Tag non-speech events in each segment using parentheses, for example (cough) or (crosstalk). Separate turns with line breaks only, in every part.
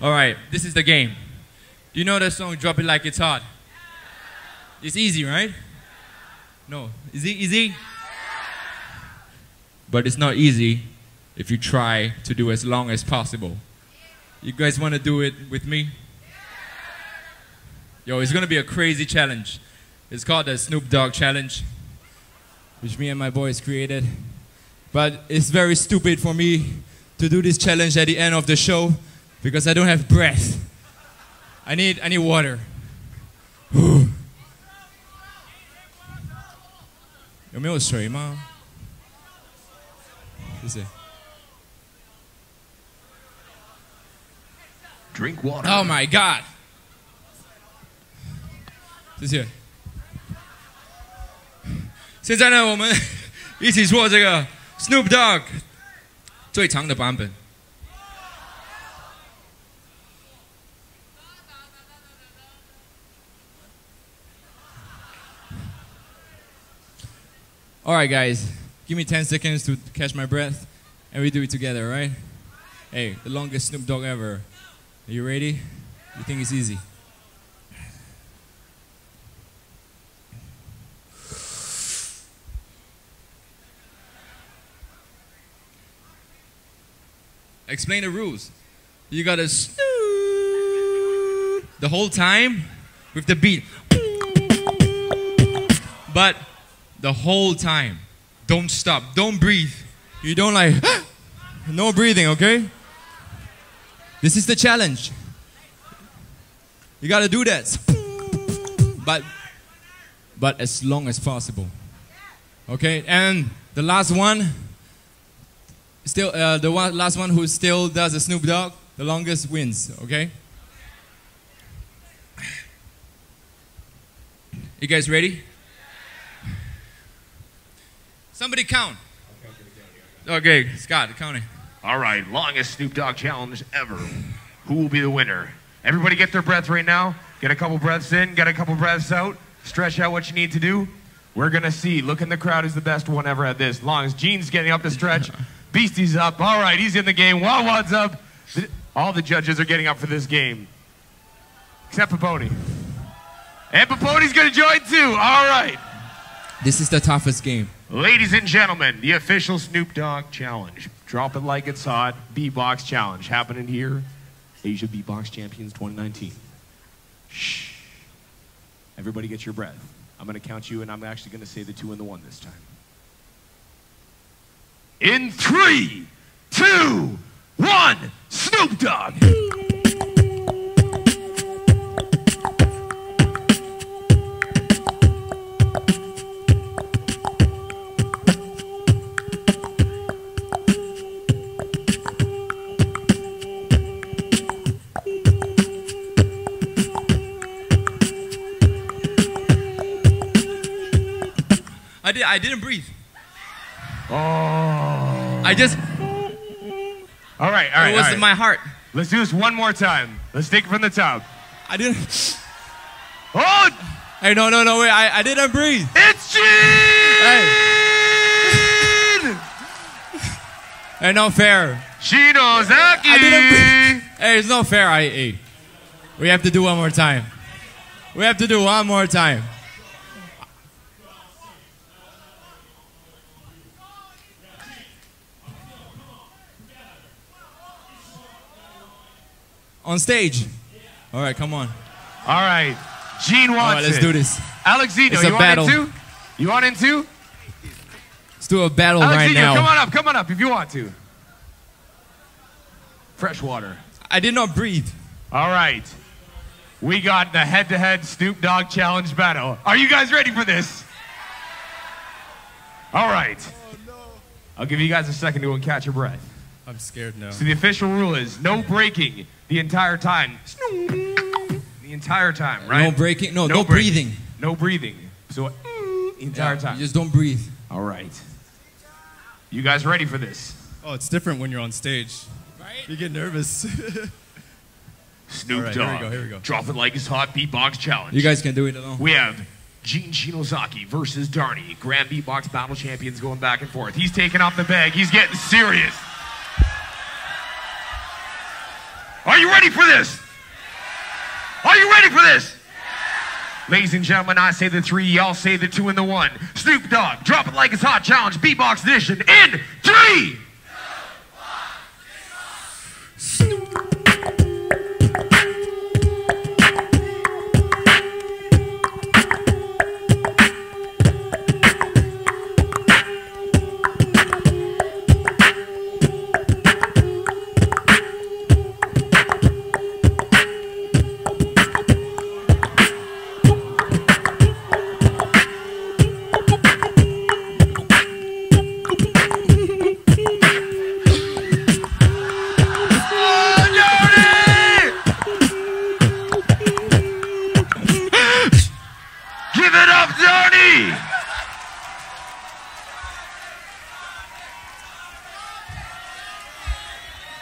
All right, this is the game. Do you know that song "Drop It Like It's Hot"? It's easy, right? No, is it easy? But it's not easy if you try to do as long as possible. You guys want to do it with me? Yo, it's gonna be a crazy challenge. It's called the Snoop Dogg Challenge, which me and my boys created. But it's very stupid for me to do this challenge at the end of the show because I don't have breath. I need, I need water. (sighs) 有没有水吗？谢谢。
Drink water.
Oh my god！谢谢。现在呢，我们一起做这个 Snoop Dogg 最长的版本。All right, guys, give me 10 seconds to catch my breath, and we do it together, all right? Hey, the longest Snoop Dogg ever. Are you ready? You think it's easy? Explain the rules. You gotta the whole time with the beat. But the whole time. Don't stop. Don't breathe. You don't like, (gasps) no breathing, okay? This is the challenge. You gotta do that. But, but as long as possible. Okay, and the last one, still uh, the one, last one who still does a Snoop Dogg, the longest wins. Okay. You guys ready? Somebody count. Okay, Scott, counting.
All right, longest Snoop Dogg challenge ever. Who will be the winner? Everybody get their breath right now. Get a couple breaths in, get a couple breaths out. Stretch out what you need to do. We're gonna see. Look in the crowd who's the best one ever at this. Long as Gene's getting up to stretch. (laughs) Beastie's up. All right, he's in the game. Wawad's up. All the judges are getting up for this game. Except Paponi. And Paponi's gonna join too. All right.
This is the toughest game.
Ladies and gentlemen, the official Snoop Dogg Challenge. Drop it like it's hot. Beatbox Challenge happening here. Asia Beatbox Champions 2019. Shh. Everybody get your breath. I'm going to count you, and I'm actually going to say the two and the one this time. In three, two, one, Snoop Dogg.
I did. I didn't breathe.
Oh.
I just.
All right, all right.
it was
all right.
in my heart.
Let's do this one more time. Let's take it from the top.
I didn't.
Oh,
Hey, no, no, no, wait. I, I didn't breathe.
it's Gene!
Hey, not fair.
Shinozaki!
I didn't breathe. Hey, it's no fair. I. Hey, we have to do one more time. We have to do one more time. On stage. All right, come on.
All right, Gene wants
All right, let's
it.
do this.
Alexinho,
It's
you
a
want in too? You want in too?
Let's do a battle
Alexinho,
right now.
come on up, come on up if you want to. Fresh water.
I did not breathe.
All right. We got the head-to-head Snoop Dogg challenge battle. Are you guys ready for this? All right. I'll give you guys a second to catch your breath.
I'm scared now.
So the official rule is no breaking the entire time. The entire time, right?
No breaking. No, no,
break-
breathing.
No breathing. So mm, the entire
Yeah,
time.
You just don't breathe.
All right. You guys ready for this?
Oh, it's different when you're on stage.
Right?
You get nervous. (laughs)
Snoop
All right, here we go, here we go.
Drop it like it's hot beatbox challenge.
You guys can do it alone.
We have Gene Shinozaki versus Dharni. Grand beatbox battle champions going back and forth. He's taking off the bag. He's getting serious. Are you ready for this? Are you ready for this? Ladies and gentlemen, I say the three, y'all say the two and the one. Snoop Dogg, drop it like it's hot challenge, beatbox edition in three.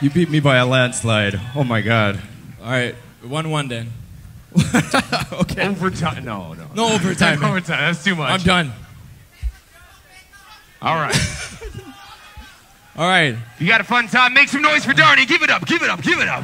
You beat me by a landslide. Oh my god.
All right, one one then. (laughs)
okay.
Overtime. No, no.
No overtime. (laughs) man.
Overtime. That's too much.
I'm done.
All right.
All right.
You got a fun time? Make some noise for Dharni. Give it up. Give it up. Give it up.